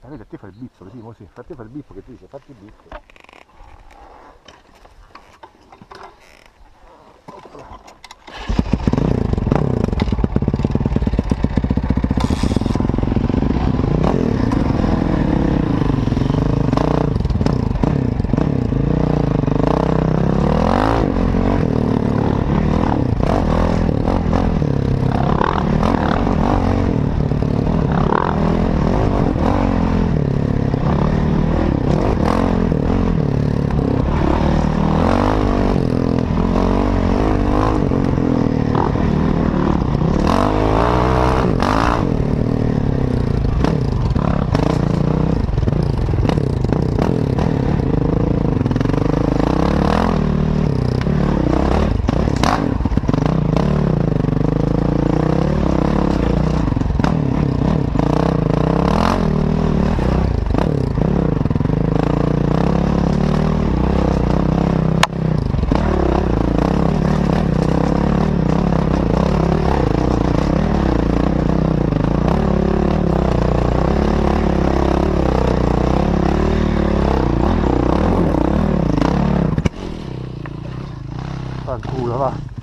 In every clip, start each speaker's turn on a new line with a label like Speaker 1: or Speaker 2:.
Speaker 1: Ma vedi, a te fa il bizzolo, sì, mo sì, a te fa il biffo che ti dice, fatti il
Speaker 2: 算哭了。吧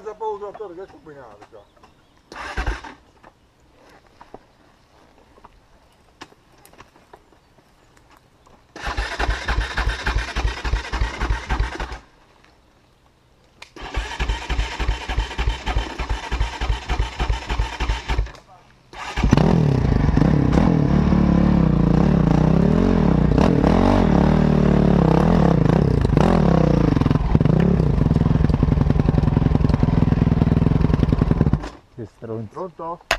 Speaker 2: Già poco trattore, che è combinato già. Pronto?